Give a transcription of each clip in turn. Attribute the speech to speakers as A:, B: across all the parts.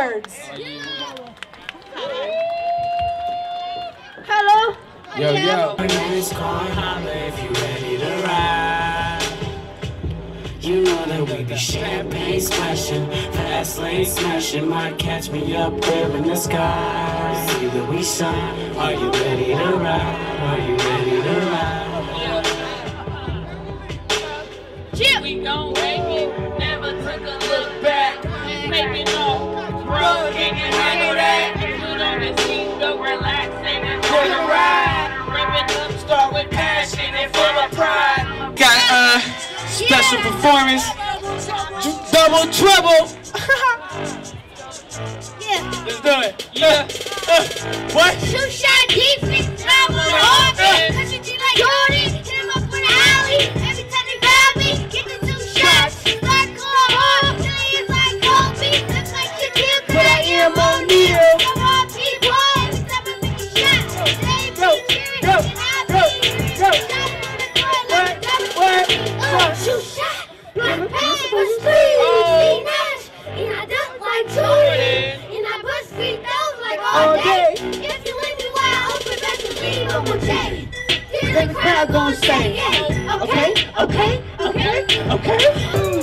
A: words. Hello.
B: Yo, yo.
C: It's calling holla if you ready to ride. You know that we be champagne smashing, fast lane smashing. Might catch me up there in the sky. See that we shine. Are you ready to ride? Are you ready to ride?
B: Special performance. Double trouble.
A: Yeah.
B: Let's do it. Yeah. Uh, what?
A: Two shot defense,
B: Then the crowd gon' say,
A: yeah,
B: okay, okay, okay, okay.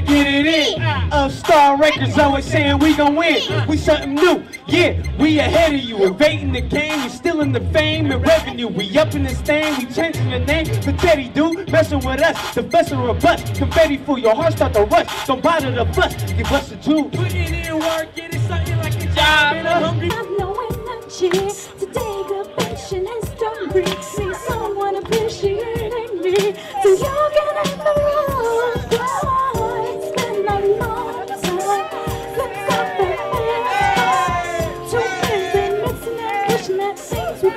B: Trying to get it in. Of uh, Star Records always saying we gon' win. We something new. Yeah, we ahead of you. Invading the game. We stealing the fame and revenue. We up in this thing. We changing the name to Teddy Dude. Messing with us. The vessel of bust. Confetti for your heart start to rush. Don't bother the bus. Give us a juice. Putting in work. Getting something like a job. And I'm hungry.
D: You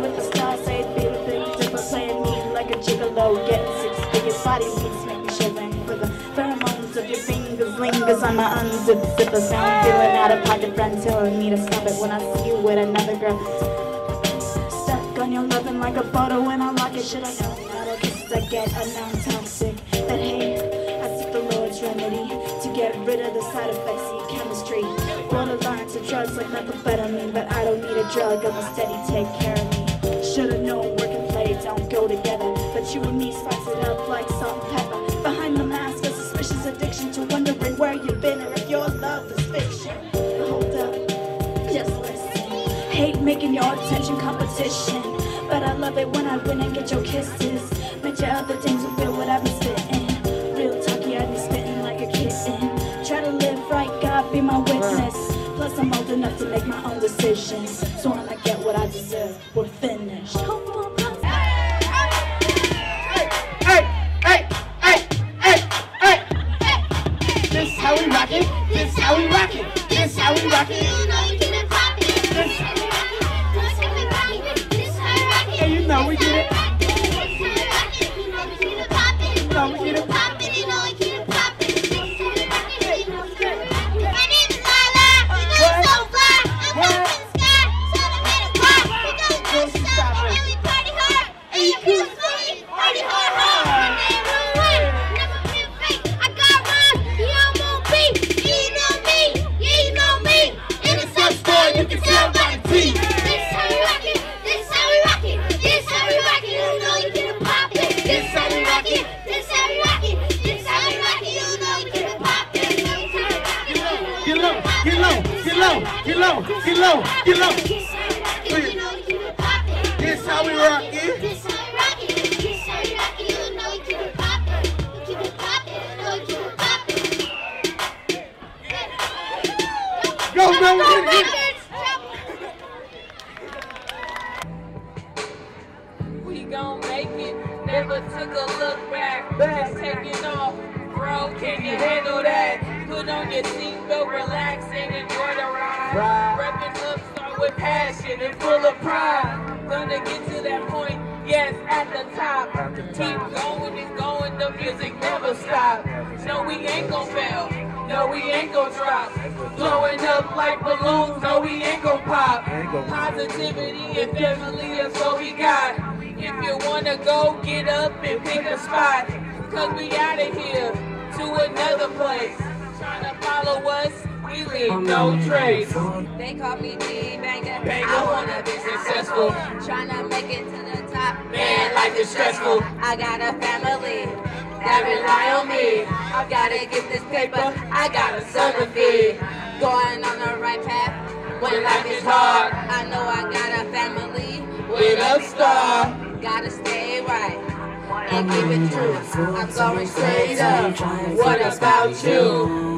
D: with the stars, say it's beautiful, different playing me like a gigolo. Getting six figures, body beats make me shivering with the pheromones of your fingers, lingers on my unzipped zipper. Sound feeling out of pocket, friend telling me to stop it when I see you with another girl. Your loving like a photo when I lock it. Should I know to kiss I get a non-toxic? But hey, I seek the Lord's remedy to get rid of the side effects, see chemistry. Borderline to drugs like methamphetamine, but I don't need a drug. I'm a steady take care of me. Should've known work and play don't go together, but you and me spice it up like salt and pepper. Behind the mask, a suspicious addiction to wondering where you've been or if your love is fiction. Hold up, just listen. Hate making your attention competition, but I love it when I win and get your kisses. Bet your other things will feel what I be spitting. Real talky, I be spitting like a kitten. Try to live right, God be my witness. Plus, I'm old enough to make my own decisions. So when I get what I deserve, we're finished.
B: This how we rock it. This how we rock it. This how we rock it. Get it. get low. This how we rock it.
A: This how it. We it Never took a look back, back. just taking off. Bro, can you handle that?
B: Put on your seatbelt, relax, and
E: enjoy the ride. ride passion and full of pride. Gonna get to that point, yes, at the top. Keep going and going, the music never stops. No, we ain't gon' fail. No, we ain't gon' drop. Blowing up like balloons, no, we ain't gon' pop. Positivity and family is what we got. If you wanna go, get up and pick a spot. Cause we out of here to another place. Trying to follow us, we leave no trace.
F: They call me D Banger.
E: Banger.
F: I wanna be successful. Tryna make it to the top.
E: Man, life is stressful.
F: I got a family that rely on me. I gotta get this paper. I got a son to feed. Going on the right path when life is hard. I know I got a family
E: With a star.
F: Gotta stay right and keep it true. I'm going straight up. What about you?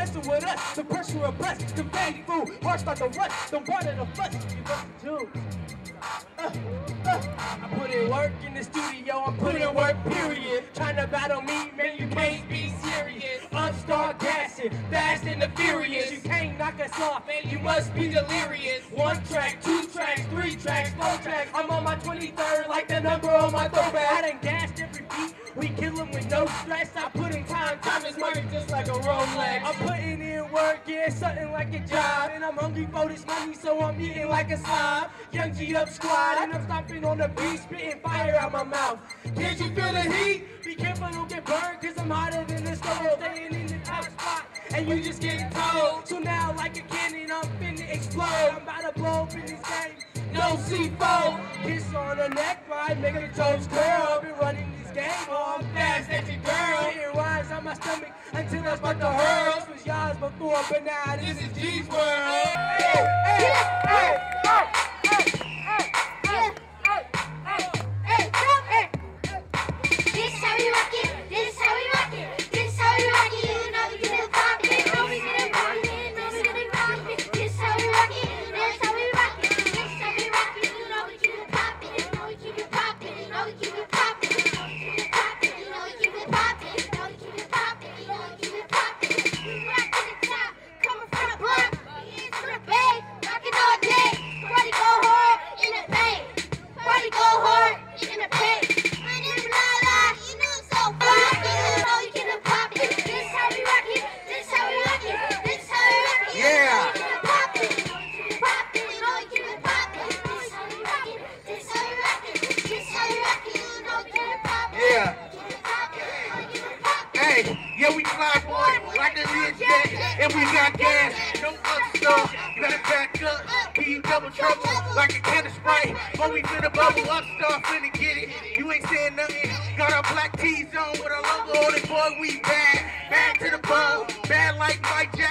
B: Messing with us, the pressure of us, confetti food, hearts about to rush, the water the fuss, you must do. Uh, uh, I put in work in the studio, I'm putting in work, period. Trying to battle me, man, you can't be serious. Upstar gassing, fast and the furious. You can't knock us off, man, you must be delirious. One track, two tracks, three tracks, four tracks. I'm on my 23rd, like the number on my throwback. I done gassed we kill 'em with no stress. I put in time, time is money just like a Rolex. I'm putting in work, yeah, something like a job. And I'm hungry for this money, so I'm eating like a slob. Young G up squad, and I'm stomping on the beat, spitting fire out my mouth. Can't you feel the heat? Be careful, don't get burned, cause I'm hotter than the stove. Staying in the top spot, and you just getting cold. So now, like a cannon, I'm finna explode. I'm about to blow up in this game. No C4, kiss on the neck, right? Make her toes curl. Been running this game, oh, I'm fast at your girl. Getting rise on my stomach until I'm about to hurl. This was y'all's before, but now this is G's world. Hey, hey, hey, hey,
A: we fly
G: boy, like a jet, and we got gas, no other stuff. You better back up, be double trouble, like a can of Sprite. But we finna bubble up, start finna get it. You ain't saying nothing, got our black tees on with our logo on it, boy, we bad. Bad to the bone, bad like Mike Jack